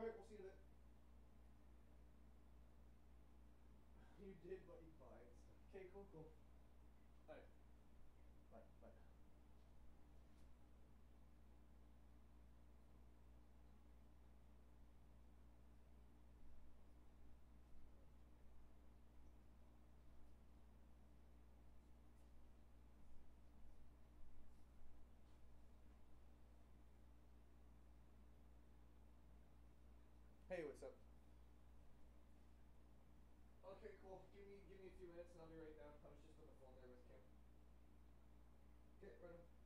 We'll see you. You did what you buy. Okay, cool, cool. Hey, what's up? Okay, cool. Give me give me a few minutes and I'll be right down. I was just on the phone there with Kim. Okay, right on.